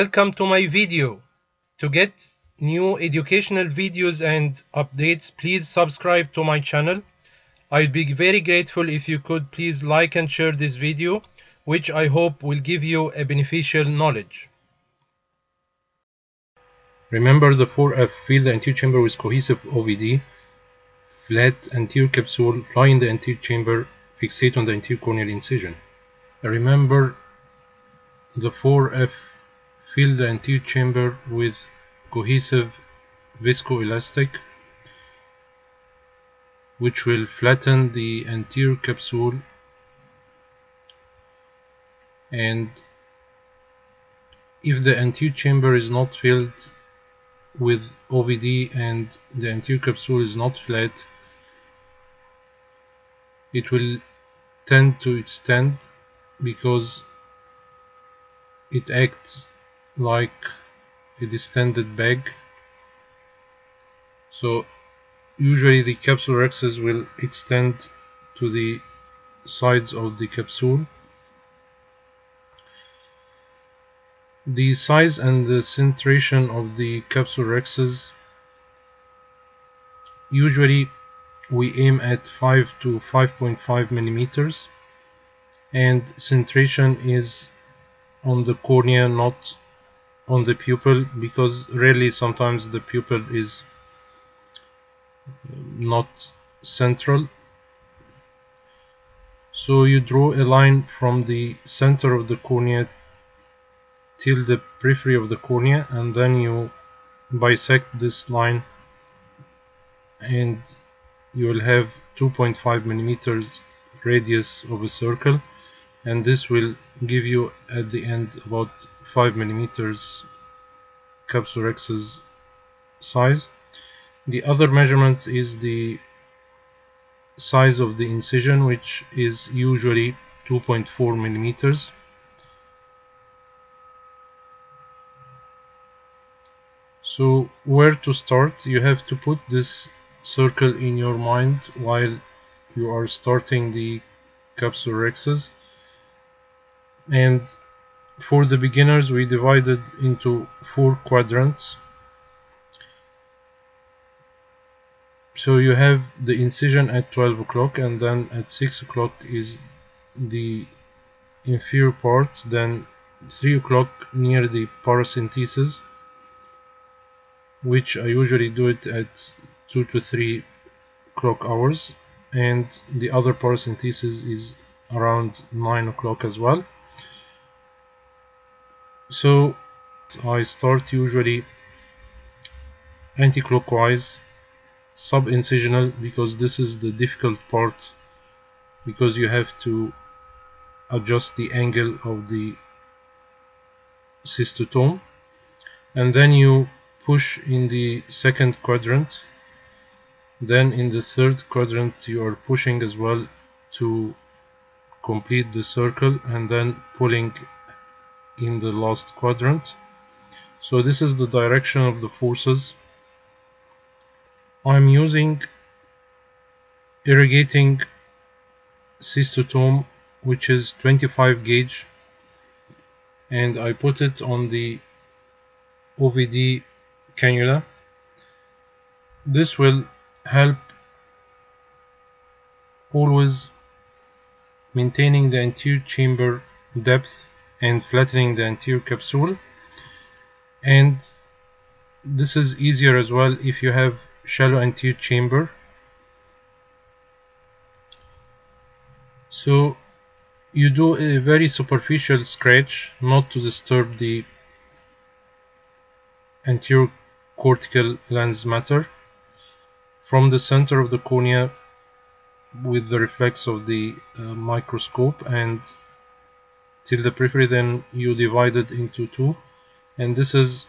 Welcome to my video. To get new educational videos and updates, please subscribe to my channel. I'd be very grateful if you could please like and share this video, which I hope will give you a beneficial knowledge. Remember the 4F fill the anterior chamber with cohesive OVD, flat anterior capsule, fly in the anterior chamber, fixate on the anterior corneal incision. Remember the 4F fill the anterior chamber with cohesive viscoelastic which will flatten the anterior capsule and if the anterior chamber is not filled with OVD and the anterior capsule is not flat it will tend to extend because it acts like a distended bag. So usually the capsule rhexis will extend to the sides of the capsule. The size and the centration of the capsule rhexis usually we aim at 5 to 5.5 millimeters and centration is on the cornea not on the pupil because really sometimes the pupil is not central. So you draw a line from the center of the cornea till the periphery of the cornea and then you bisect this line and you will have 2.5 millimeters radius of a circle and this will give you at the end about 5 millimeters capsule rhexis size. The other measurement is the size of the incision which is usually 2.4 millimeters. So where to start? You have to put this circle in your mind while you are starting the capsule rhexis and for the beginners we divided into four quadrants. So you have the incision at 12 o'clock and then at 6 o'clock is the inferior part then 3 o'clock near the paracentesis which I usually do it at 2 to 3 clock hours and the other paracentesis is around 9 o'clock as well so I start usually anti-clockwise sub-incisional because this is the difficult part because you have to adjust the angle of the cystotome. And then you push in the second quadrant. Then in the third quadrant you are pushing as well to complete the circle and then pulling in the last quadrant. So this is the direction of the forces. I'm using irrigating cystotome which is 25 gauge and I put it on the OVD cannula. This will help always maintaining the anterior chamber depth and flattening the anterior capsule. And this is easier as well if you have shallow anterior chamber. So you do a very superficial scratch not to disturb the anterior cortical lens matter from the center of the cornea with the reflex of the uh, microscope and till the periphery then you divide it into two. And this is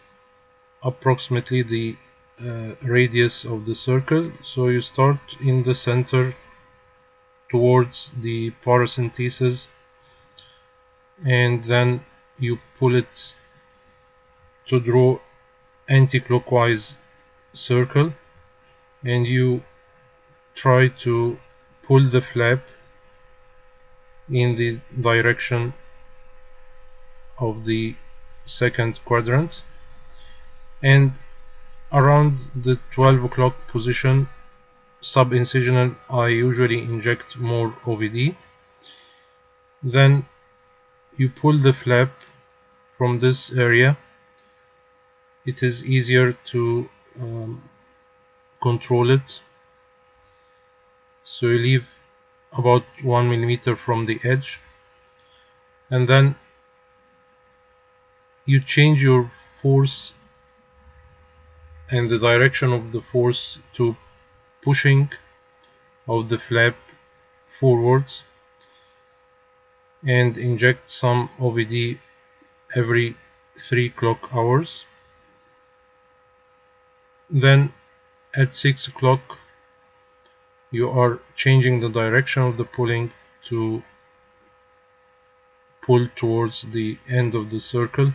approximately the uh, radius of the circle. So you start in the center towards the paracentesis. And then you pull it to draw anti-clockwise circle. And you try to pull the flap in the direction of the second quadrant. And around the 12 o'clock position subincisional I usually inject more OVD then you pull the flap from this area. It is easier to um, control it. So you leave about one millimeter from the edge. And then you change your force and the direction of the force to pushing of the flap forwards and inject some OVD every 3 clock hours. Then at 6 o'clock you are changing the direction of the pulling to pull towards the end of the circle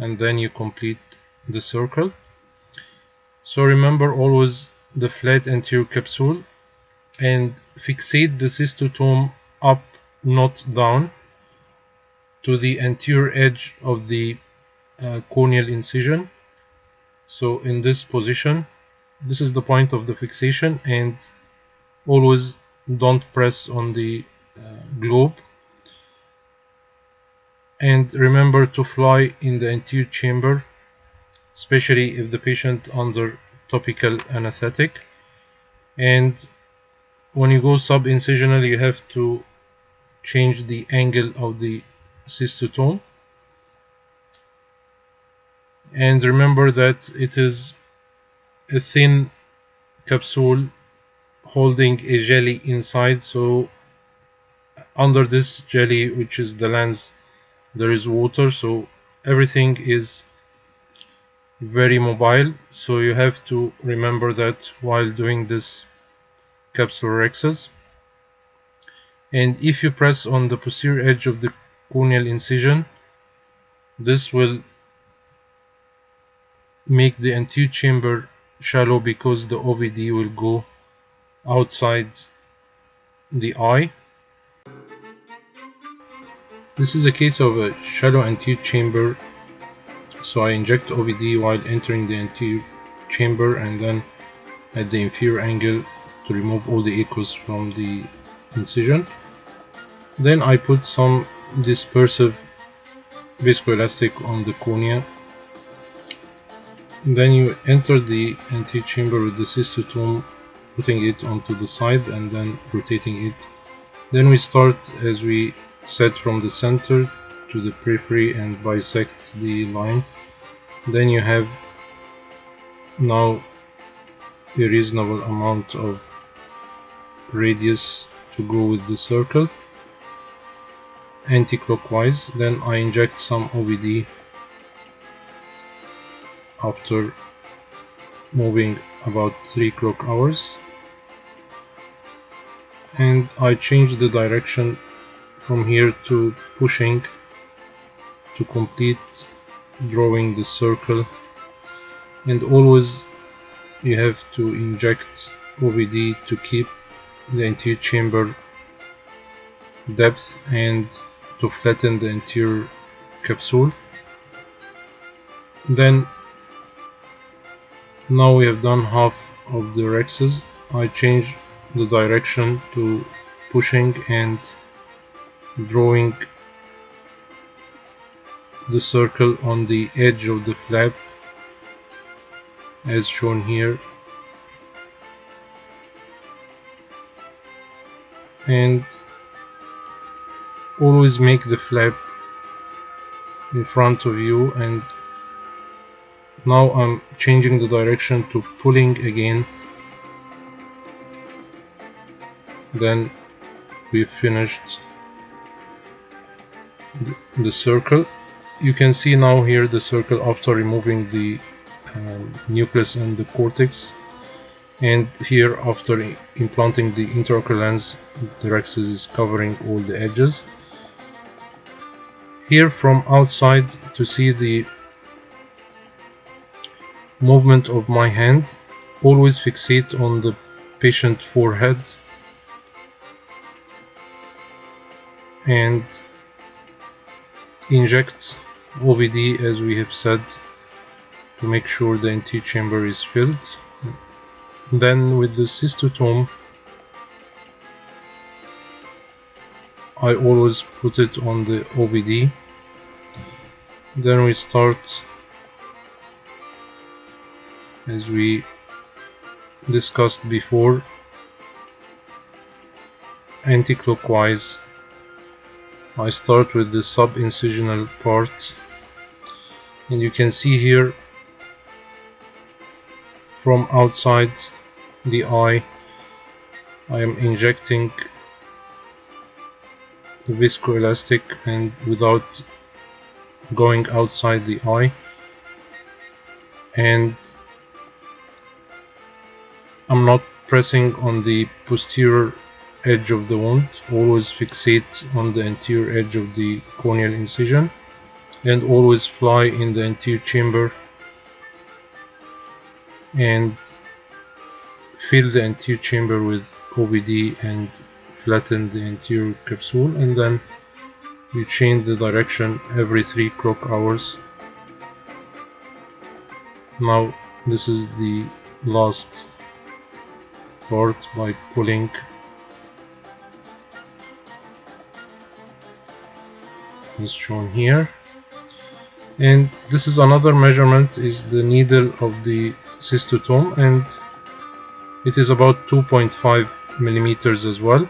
and then you complete the circle. So remember always the flat anterior capsule and fixate the cystotome up not down to the anterior edge of the uh, corneal incision. So in this position this is the point of the fixation and always don't press on the uh, globe and remember to fly in the anterior chamber especially if the patient under topical anesthetic. And when you go sub-incisional you have to change the angle of the cystotome and remember that it is a thin capsule holding a jelly inside. So under this jelly which is the lens there is water so everything is very mobile. So you have to remember that while doing this capsulorhexis and if you press on the posterior edge of the corneal incision this will make the anterior chamber shallow because the OVD will go outside the eye this is a case of a shallow anterior chamber. So I inject OVD while entering the anterior chamber and then at the inferior angle to remove all the echoes from the incision. Then I put some dispersive viscoelastic on the cornea. Then you enter the anterior chamber with the cystotome putting it onto the side and then rotating it. Then we start as we said from the center to the periphery and bisect the line. Then you have now a reasonable amount of radius to go with the circle. Anti-clockwise then I inject some OVD after moving about 3 clock hours. And I change the direction from here to pushing to complete drawing the circle. And always you have to inject OVD to keep the anterior chamber depth and to flatten the anterior capsule. Then now we have done half of the rhexis I change the direction to pushing and drawing the circle on the edge of the flap as shown here. And always make the flap in front of you. And now I'm changing the direction to pulling again. Then we finished the, circle. You can see now here the circle after removing the um, nucleus and the cortex. And here after implanting the intraocular lens the rhexis is covering all the edges. Here from outside to see the movement of my hand always fixate on the patient forehead. And inject OVD as we have said to make sure the NT chamber is filled then with the cystotome I always put it on the OVD. then we start as we discussed before anti-clockwise I start with the sub-incisional part. And you can see here from outside the eye I am injecting the viscoelastic and without going outside the eye. And I'm not pressing on the posterior edge of the wound always fixate on the anterior edge of the corneal incision and always fly in the anterior chamber and fill the anterior chamber with OVD and flatten the anterior capsule and then you change the direction every 3 clock hours. Now this is the last part by pulling is shown here. And this is another measurement is the needle of the cystotome and it is about 2.5 millimeters as well.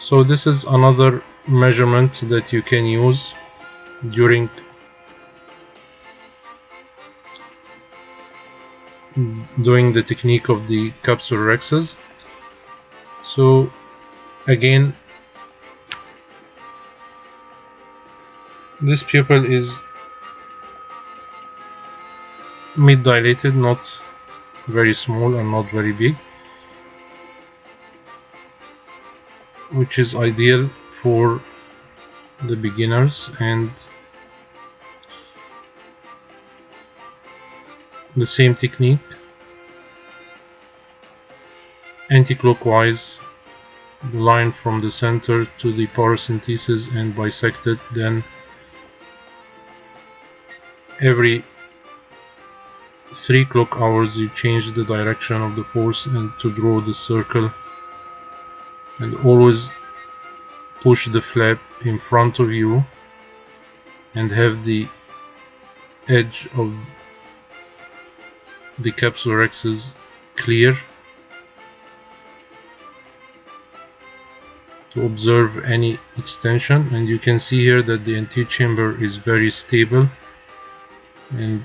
So this is another measurement that you can use during doing the technique of the capsule capsulorhexis so again this pupil is mid dilated not very small and not very big which is ideal for the beginners and the same technique. Anti-clockwise the line from the center to the paracentesis and bisect it then every 3 clock hours you change the direction of the force and to draw the circle. And always push the flap in front of you and have the edge of the capsulorhexis clear to observe any extension. And you can see here that the anterior chamber is very stable and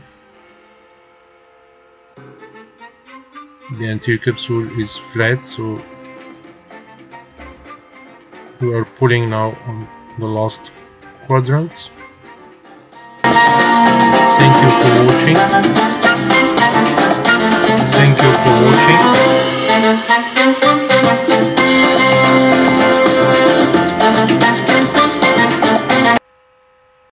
the anterior capsule is flat so we are pulling now on the last quadrant. Thank you for watching. Thank you for watching